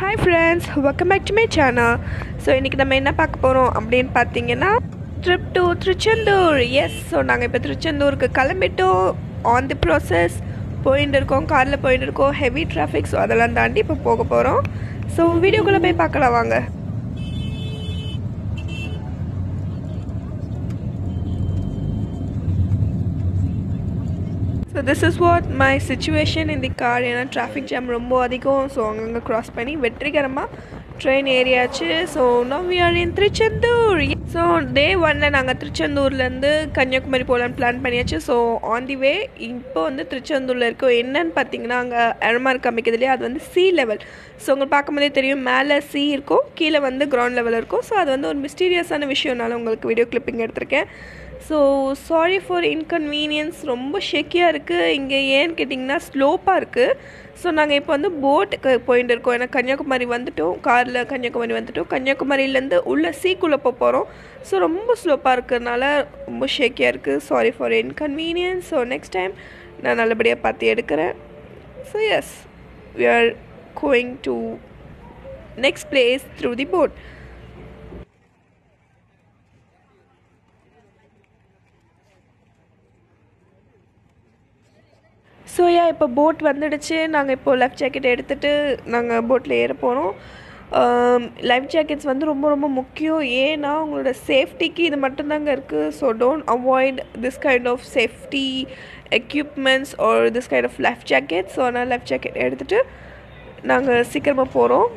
Hi friends welcome back to my channel so இன்றைக்கி நம்ம என்ன பார்க்க போகிறோம் அப்படின்னு பார்த்தீங்கன்னா trip to Tiruchendur yes so நாங்கள் இப்போ திருச்செந்தூருக்கு கிளம்பிட்டோம். ஆன் தி ப்ராசஸ் போயிட்டு இருக்கோம். காரில் போயிட்டு இருக்கோம். ஹெவி டிராஃபிக் ஸோ அதெல்லாம் தாண்டி இப்போ போக போகிறோம் ஸோ வீடியோக்குள்ளே போய் பார்க்கலாம் வாங்க. So this is what my situation இந்த கார் ஏன்னா டிராஃபிக் ஜாம் ரொம்ப அதிகம். ஸோ அங்கங்கே க்ராஸ் பண்ணி வெற்றிகரமாக train ஏறியாச்சு. So now we are in Tiruchendur so day ஒன்னில் நாங்கள் திருச்செந்தூர்லேருந்து கன்னியாகுமரி போகலான்னு பிளான் பண்ணியாச்சு. ஸோ ஆன் தி வே இப்போ வந்து திருச்செந்தூரில் இருக்கோம். என்னன்னு பார்த்தீங்கன்னா அங்கே அழமார் காமிக்கிறது இல்லையா? அது வந்து சி லெவல் ஸோ உங்களுக்கு பார்க்கும்போதே தெரியும். மேலே சி இருக்கும். கீழே வந்து கிரவுண்ட் லெவல் இருக்கும். ஸோ அது வந்து ஒரு மிஸ்டீரியஸான விஷயம்னால உங்களுக்கு வீடியோ கிளிப்பிங் எடுத்திருக்கேன். ஸோ சாரி ஃபார் இன்கன்வீனியன்ஸ் ரொம்ப ஷெக்கியாக இருக்குது இங்கே ஏன்னு கேட்டிங்கன்னா ஸ்லோப்பாக இருக்குது ஸோ நாங்கள் இப்போ வந்து போட்டுக்கு போயிட்டு இருக்கோம். ஏன்னா கன்னியாகுமரி வந்துட்டோம். காரில் கன்னியாகுமரி வந்துட்டோம். கன்னியாகுமரியிலேருந்து உள்ள சீக்குள்ளே போக போகிறோம் ஸோ ரொம்ப ஸ்லோப்பாக இருக்கிறதுனால ரொம்ப ஷேக்கியாக இருக்குது sorry for inconvenience so next time நான் நல்லபடியாக பார்த்து எடுக்கிறேன். So yes we are going to next place through the boat so yeah இப்போ போட் வந்துடுச்சு. நாங்கள் இப்போது லைஃப் ஜாக்கெட் எடுத்துகிட்டு நாங்கள் போட்டில் ஏற போகிறோம் லைஃப் ஜாக்கெட்ஸ் வந்து ரொம்ப ரொம்ப முக்கியம். ஏன்னா உங்களோட சேஃப்டிக்கு இது மட்டும்தாங்க இருக்குது so don't avoid this kind of safety equipments or this kind of life jacket so அதனால் லைஃப் ஜாக்கெட் எடுத்துகிட்டு நாங்கள் சீக்கிரமாக போகிறோம்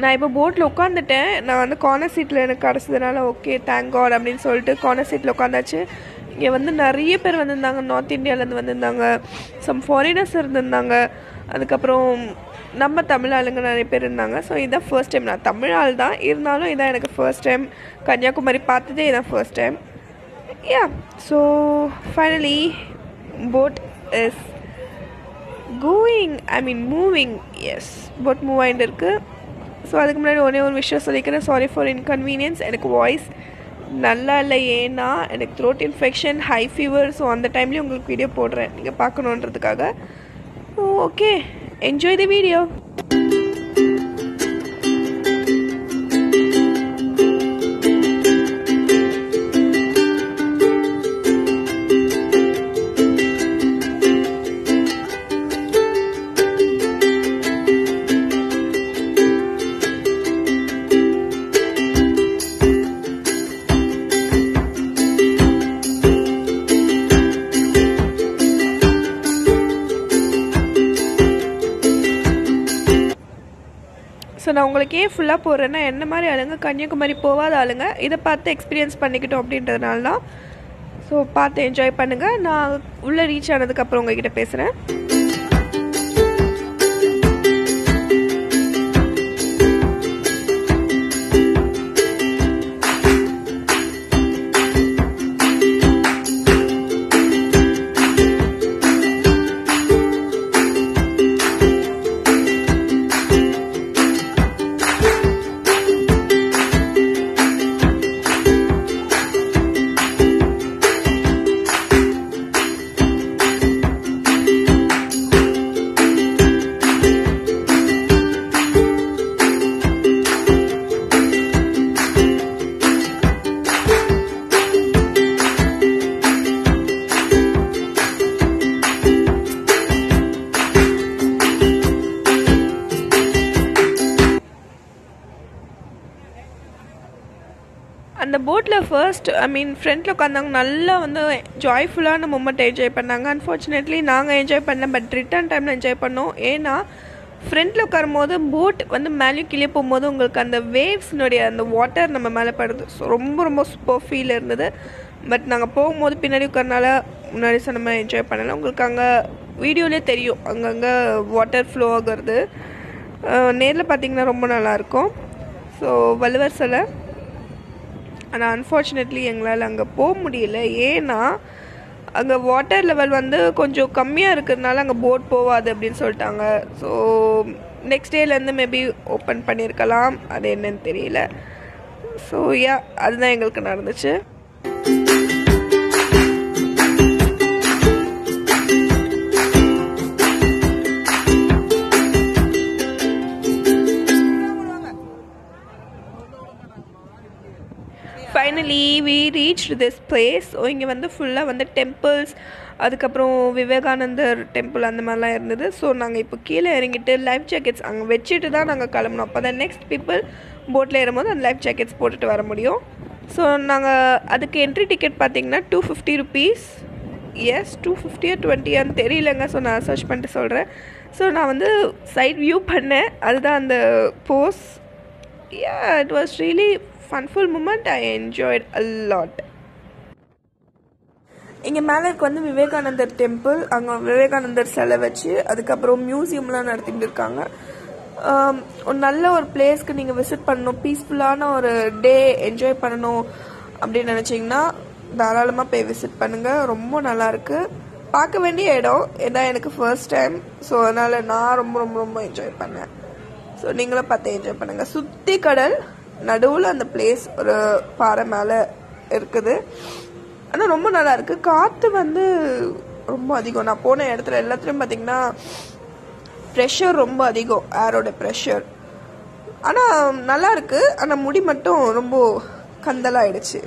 நான் இப்போ போட்டில் உட்காந்துட்டேன் நான் வந்து கார்னர் சீட்டில் எனக்கு கிடச்சதுனால ஓகே தேங்க் காட் அப்படின்னு சொல்லிட்டு கார்னர் சீட்டில் உட்காந்தாச்சு. இங்கே வந்து நிறைய பேர் வந்திருந்தாங்க. நார்த் இந்தியாவிலேருந்து வந்திருந்தாங்க. சம் ஃபாரினர்ஸ் இருந்திருந்தாங்க. அதுக்கப்புறம் நம்ம தமிழ் ஆளுங்க நிறைய பேர் இருந்தாங்க. ஸோ இதுதான் ஃபர்ஸ்ட் டைம் நான் தமிழ் ஆள் தான். இருந்தாலும் இதான் எனக்கு ஃபர்ஸ்ட் டைம் கன்னியாகுமரி பார்த்ததே இதான் first time yeah so finally boat is going I mean moving yes boat move ஆகிட்டு இருக்குது ஸோ அதுக்கு முன்னாடி ஒரே ஒரு விஷயம் சொல்லிக்கிறேன். சாரி ஃபார் இன்கன்வீனியன்ஸ் எனக்கு வாய்ஸ் நல்லா இல்லை ஏன்னா எனக்கு throat infection high fever so அந்த டைம்லேயும் உங்களுக்கு வீடியோ போடுறேன். நீங்கள் பார்க்கணுன்றதுக்காக. ஓகே என்ஜாய் தி வீடியோ நான் உங்களுக்கு ஏன் ஃபுல்லாக போடுறேன்னா என்ன மாதிரி ஆளுங்க? கன்னியாகுமரி போகாத ஆளுங்க. இதை பார்த்து எக்ஸ்பீரியன்ஸ் பண்ணிக்கிட்டோம் அப்படின்றதுனால தான். ஸோ பார்த்து என்ஜாய் பண்ணுங்கள் நான் உள்ளே ரீச் ஆனதுக்கப்புறம் உங்ககிட்ட பேசுகிறேன் ஃபர்ஸ்ட் ஐ மீன் ஃப்ரெண்டில் உட்காந்தவங்க நல்லா வந்து ஜாய்ஃபுல்லான மூமெண்ட் என்ஜாய் பண்ணாங்க. அன்ஃபார்ச்சுனேட்லி நாங்கள் என்ஜாய் பண்ணல பட் ரிட்டர்ன் டைமில் என்ஜாய் பண்ணோம். ஏன்னா ஃப்ரெண்டில் உட்காரும் போது போட் வந்து மேலேயும் கீழே போகும்போது உங்களுக்கு அந்த வேவ்ஸ்னுடைய அந்த வாட்டர் நம்ம மேலே படுது. ஸோ ரொம்ப ரொம்ப சூப்பர் ஃபீல் இருந்தது. பட் நாங்கள் போகும்போது பின்னாடி உட்காரனால முன்னாடி சொன்ன மாதிரி என்ஜாய் பண்ணலாம் உங்களுக்கு அங்கே வீடியோலேயே தெரியும். அங்கங்கே வாட்டர் ஃப்ளோ ஆகிறது. நேரில் பார்த்தீங்கன்னா ரொம்ப நல்லாயிருக்கும் ஸோ வள்ளுவர் சிலை. ஆனால் அன்ஃபார்ச்சுனேட்லி எங்களால் அங்கே போக முடியல. ஏன்னா அங்கே வாட்டர் லெவல் வந்து கொஞ்சம் கம்மியாக இருக்கிறதுனால அங்கே போட் போகாது அப்படின்னு சொல்லிட்டாங்க. ஸோ நெக்ஸ்ட் டேலேருந்து மேபி ஓப்பன் பண்ணியிருக்கலாம் அது என்னன்னு தெரியல. ஸோ யா அதுதான் எங்களுக்கு நடந்துச்சு. We reach this place so இங்கே வந்து ஃபுல்லாக வந்து டெம்பிள்ஸ் அதுக்கப்புறம் விவேகானந்தர் டெம்பிள் அந்த மாதிரிலாம் இருந்தது. ஸோ நாங்கள் இப்போ கீழே இறங்கிட்டு லைஃப் ஜாக்கெட்ஸ் அங்கே வச்சுட்டு தான் நாங்கள் கிளம்புனோம் அப்போ தான் நெக்ஸ்ட் பீப்புள் போட்டில் ஏறும்போது அந்த லைஃப் ஜாக்கெட்ஸ் போட்டுட்டு வர முடியும். ஸோ நாங்கள் அதுக்கு என்ட்ரி டிக்கெட் பார்த்தீங்கன்னா two fifty rupees yes two ஃபிஃப்டியா டுவெண்ட்டியான்னு தெரியலங்க. ஸோ நான் சர்ச் பண்ணிட்டு சொல்கிறேன் ஸோ நான் வந்து சைட் வியூ பண்ணேன். அதுதான் அந்த pose yeah it was really funful moment I enjoyed a lot இங்கே மேலே இருக்க வந்து விவேகானந்தர் டெம்பிள் அங்கே விவேகானந்தர் சிலை வச்சு அதுக்கப்புறம் மியூசியம்லாம் நடத்திட்டு இருக்காங்க. ஒரு நல்ல ஒரு பிளேஸ்க்கு நீங்கள் விசிட் பண்ணணும். பீஸ்ஃபுல்லான ஒரு டே என்ஜாய் பண்ணணும் அப்படின்னு நினச்சிங்கன்னா தாராளமாக போய் விசிட் பண்ணுங்கள் ரொம்ப நல்லாயிருக்கு பார்க்க வேண்டிய இடம் ஏன்னா எனக்கு ஃபர்ஸ்ட் டைம் ஸோ அதனால் நான் ரொம்ப ரொம்ப ரொம்ப என்ஜாய் பண்ணேன். ஸோ நீங்களும் பார்த்து என்ஜாய் பண்ணுங்கள் சுற்றி கடல் நடுவில் அந்த பிளேஸ் ஒரு பாறை மேலே இருக்குது. ஆனால் ரொம்ப நல்லா இருக்கு. காற்று வந்து ரொம்ப அதிகம். நான் போன இடத்துல எல்லாத்துலேயும் பார்த்திங்கன்னா ப்ரெஷர் ரொம்ப அதிகம். ஏரோட ப்ரெஷர் ஆனால் நல்லா இருக்கு. ஆனால் முடி மட்டும் ரொம்ப கந்தலாயிடுச்சு.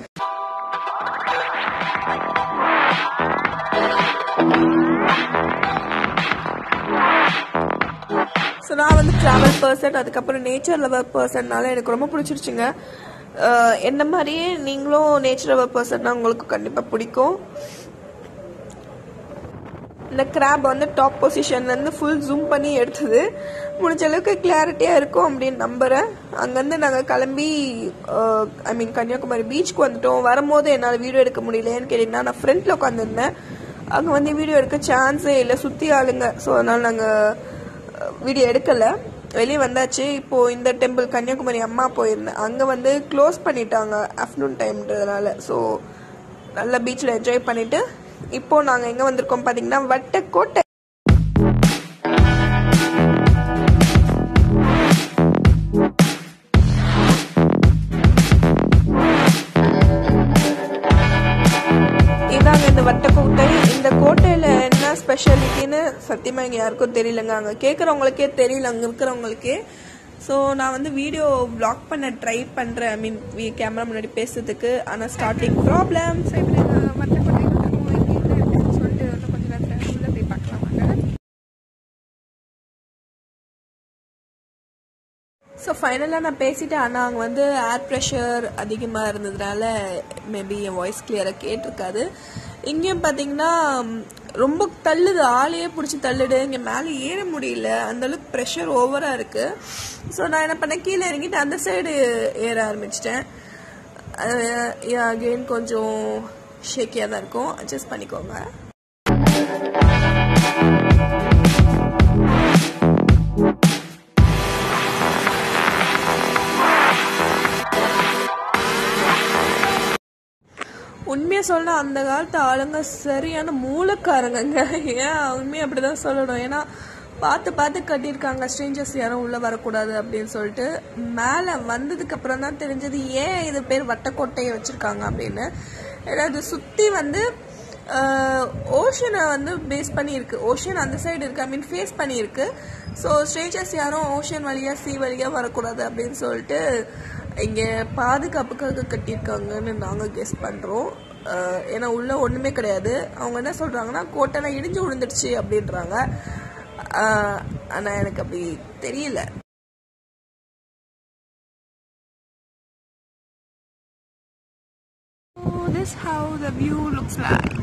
ஸோ நான் வந்து ட்ராவல் பர்சன் அதுக்கப்புறம் நேச்சர் லவர் பர்சன்னால எனக்கு ரொம்ப பிடிச்சிருச்சுங்க. என்ன மாதிரியே நீங்களும் நேச்சர் லவர் பர்சன்னா உங்களுக்கு கண்டிப்பாக பிடிக்கும். இந்த கிராப் வந்து டாப் பொசிஷன்லேருந்து ஃபுல் ஜூம் பண்ணி எடுத்தது. முடிஞ்ச அளவுக்கு கிளாரிட்டியாக இருக்கும் அப்படின்னு நம்புகிறேன் அங்கேருந்து நாங்கள் கிளம்பி ஐ மீன் கன்னியாகுமரி பீச்சுக்கு வந்துட்டோம். வரும்போது என்னால் வீடியோ எடுக்க முடியலையேன்னு கேட்டிங்கன்னா நான் ஃப்ரண்ட்டில் உட்காந்துருந்தேன் அங்கே வந்து வீடியோ எடுக்க சான்ஸே இல்லை. சுற்றி ஆளுங்க. ஸோ அதனால் நாங்கள் வீடியோ எடுக்கலை. வெளியே வந்தாச்சு. இப்போது இந்த டெம்பிள் கன்னியாகுமரி அம்மா போயிருந்தேன் அங்கே வந்து க்ளோஸ் பண்ணிட்டாங்க ஆஃப்டர்நூன் டைம்ன்றதுனால ஸோ நல்ல பீச்சில் என்ஜாய் பண்ணிட்டு இப்போ நாங்கள் எங்கே வந்திருக்கோம் பார்த்தீங்கன்னா வட்டக்கோட்டை. இதாங்க இந்த வட்டக்கோட்டை. ஸ்பெஷாலிட்டின்னு சத்தியமாக இங்கே யாருக்கும் தெரியலங்க. அங்கே கேட்குறவங்களுக்கே தெரியல. அங்கே இருக்கிறவங்களுக்கே. ஸோ நான் வந்து வீடியோ ப்ளாக் பண்ண ட்ரை பண்ணுறேன் ஐ மீன் கேமரா முன்னாடி பேசுறதுக்கு. ஆனால் ஸ்டார்டிங் ப்ராப்ளம் ஸோ சொல்லிட்டு கொஞ்சம் நேரத்தில் உள்ளே போய் பார்க்கலாம் ஸோ ஃபைனலாக நான் பேசிட்டேன். ஆனால் அங்கே வந்து ஏர் ப்ரெஷர் அதிகமாக இருந்ததுனால மேபி என் வாய்ஸ் கிளியராக கேட்டிருக்காது. இங்கேயும் பார்த்தீங்கன்னா ரொம்ப தள்ளுது. ஆளையே பிடிச்சி தள்ளுடு இங்கே மேலே ஏற முடியல. அந்தளவுக்கு ப்ரெஷர் ஓவராக இருக்குது ஸோ நான் என்ன பண்ணேன்? கீழே இறங்கிட்டு அந்த சைடு ஏற ஆரம்பிச்சிட்டேன். அகெயின் கொஞ்சம் ஷேக்கியாக தான் இருக்கும். அட்ஜஸ்ட் பண்ணிக்கோங்க. உண்மையை சொல்ல அந்த காலத்து ஆளுங்க சரியான மூலக்காரங்கங்க. ஏன் உண்மையை அப்படிதான் சொல்லணும். ஏன்னா பார்த்து பார்த்து கட்டியிருக்காங்க. ஸ்ட்ரேஞ்சர்ஸ் யாரும் உள்ள வரக்கூடாது அப்படின்னு சொல்லிட்டு மேலே வந்ததுக்கு அப்புறம் தான் தெரிஞ்சது ஏன் இது பேர் வட்டக்கோட்டையை வச்சிருக்காங்க அப்படின்னு. ஏதாவது சுற்றி வந்து ஓஷனை வந்து பேஸ் பண்ணியிருக்கு. ஓஷன் அந்த சைடு இருக்கு. ஐ மீன் ஃபேஸ் பண்ணியிருக்கு. ஸோ ஸ்ட்ரேஞ்சர்ஸ் யாரும் ஓஷன் வழியாக சி வழியாக வரக்கூடாது அப்படின்னு சொல்லிட்டு இங்கே பாதுகாப்புக்காக கட்டியிருக்காங்கன்னு நாங்கள் கெஸ் பண்ணுறோம் ஏன்னா உள்ள ஒன்றுமே கிடையாது. அவங்க என்ன சொல்கிறாங்கன்னா கோட்டெல்லாம் இடிஞ்சு விழுந்துடுச்சு அப்படின்றாங்க. ஆனால் எனக்கு அப்படி தெரியல. Oh, this how the view looks like.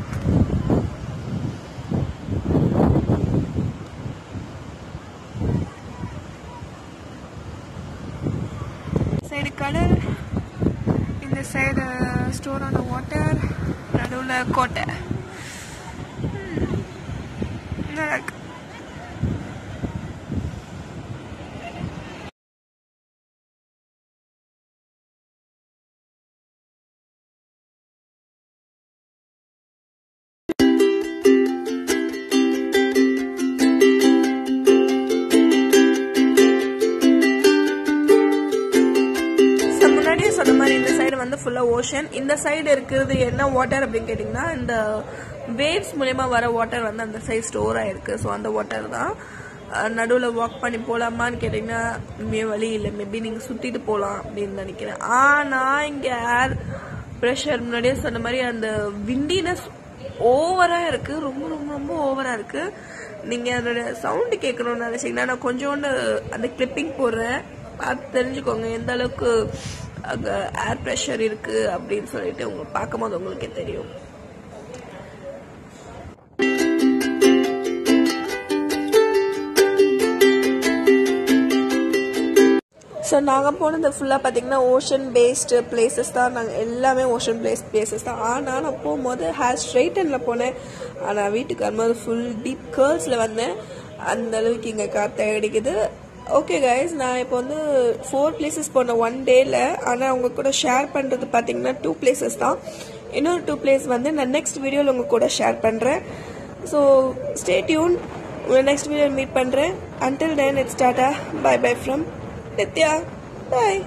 Side கடல் இந்த சைடு ஸ்டோர் ஆன வாட்டர் நடுவில் கோட்டை. நல்லா இருக்கு சைடு வந்து ஃபுல்லாக ஓஷன் இந்த சைடு இருக்கிறது என்ன வாட்டர் அப்படின்னு கேட்டிங்கன்னா இந்த வேவ்ஸ் மூலயமா வர வாட்டர் வந்து அந்த சைடு ஸ்டோர் ஆகிருக்கு ஸோ அந்த வாட்டர் தான் நடுவில் வாக் பண்ணி போகலாமான்னு கேட்டிங்கன்னா மே வழி இல்லை. மேபி நீங்கள் சுற்றிட்டு போகலாம் அப்படின்னு நினைக்கிறேன். ஆனால் இங்கே ஏர் ப்ரெஷர் முன்னாடியே சொன்ன மாதிரி அந்த விண்டினஸ் ஓவராக இருக்குது ரொம்ப ரொம்ப ரொம்ப ஓவராக இருக்குது நீங்கள் அதோட சவுண்டு கேட்கணும்னு நினச்சிங்கன்னா நான் கொஞ்சோண்டு அந்த கிளிப்பிங் போடுறேன். பார்த்து தெரிஞ்சுக்கோங்க எந்த அளவுக்கு ஏர் ப்ரெஷர் இருக்கு அப்படின்னு சொல்லிட்டு உங்க பார்க்கும்போது உங்களுக்கே தெரியும். ஸோ நாங்கள் போனது ஃபுல்லாக பார்த்தீங்கன்னா ஓஷன் பேஸ்டு பிளேசஸ் தான். நாங்கள் எல்லாமே ஓஷன் பிளேஸ் பிளேசஸ் தான். ஆனால் நான் போகும்போது ஹேர் ஸ்ட்ரைட்டனில் போனேன். ஆனால் வீட்டுக்கு வரும்போது ஃபுல் டீப் கேர்ள்ஸில் வந்தேன். அந்த அளவுக்கு இங்கே காற்று அடிக்குது. ஓகே கைஸ் நான் இப்போ வந்து ஃபோர் பிளேசஸ் போனேன் ஒன் டேயில் ஆனால் அவங்க கூட ஷேர் பண்ணுறது பார்த்தீங்கன்னா டூ பிளேசஸ் தான். இன்னொரு டூ பிளேஸ் வந்து நான் நெக்ஸ்ட் வீடியோவில் உங்கள் கூட ஷேர் பண்ணுறேன் so stay tune next video meet பண்ணுறேன் until then it's tata bye bye from Nithya bye